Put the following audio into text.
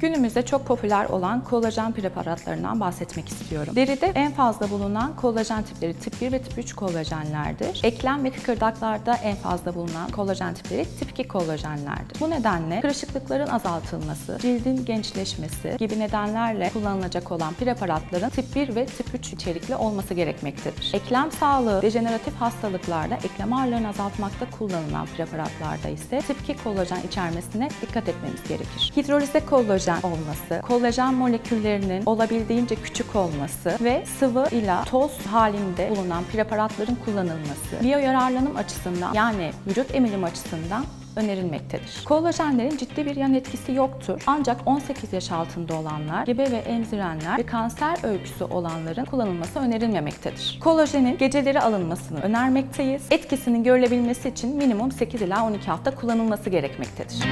Günümüzde çok popüler olan kolajen preparatlarından bahsetmek istiyorum. Deride en fazla bulunan kolajen tipleri tip 1 ve tip 3 kolajenlerdir. Eklem ve kıkırdaklarda en fazla bulunan kolajen tipleri tip 2 kolajenlerdir. Bu nedenle kırışıklıkların azaltılması, cildin gençleşmesi gibi nedenlerle kullanılacak olan preparatların tip 1 ve tip 3 içerikli olması gerekmektedir. Eklem sağlığı, dejeneratif hastalıklarda eklem ağrılarını azaltmakta kullanılan preparatlarda ise tip 2 kolajen içermesine dikkat etmemiz gerekir. Hidrolize kolajen olması, kolajen moleküllerinin olabildiğince küçük olması ve sıvı ile toz halinde bulunan preparatların kullanılması, biyoyararlanım açısından yani vücut emilim açısından önerilmektedir. Kolajenlerin ciddi bir yan etkisi yoktur. Ancak 18 yaş altında olanlar, gebe ve emzirenler ve kanser öyküsü olanların kullanılması önerilmemektedir. Kolajenin geceleri alınmasını önermekteyiz. Etkisinin görülebilmesi için minimum 8 ila 12 hafta kullanılması gerekmektedir.